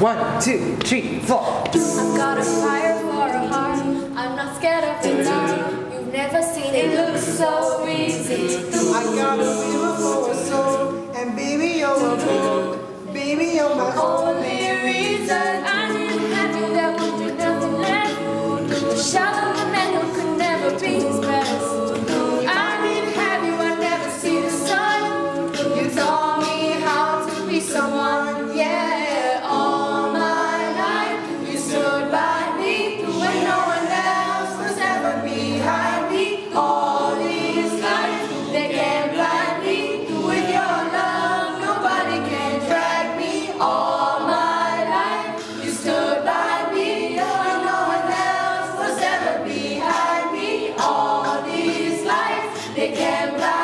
One, two, three, four. I've got a fire for a heart. I'm not scared of the dark. You've never seen it so easy. I got a fever for a soul, and baby you're my. Baby you're my only reason. I didn't have you, there nothing left. Shout tiembla.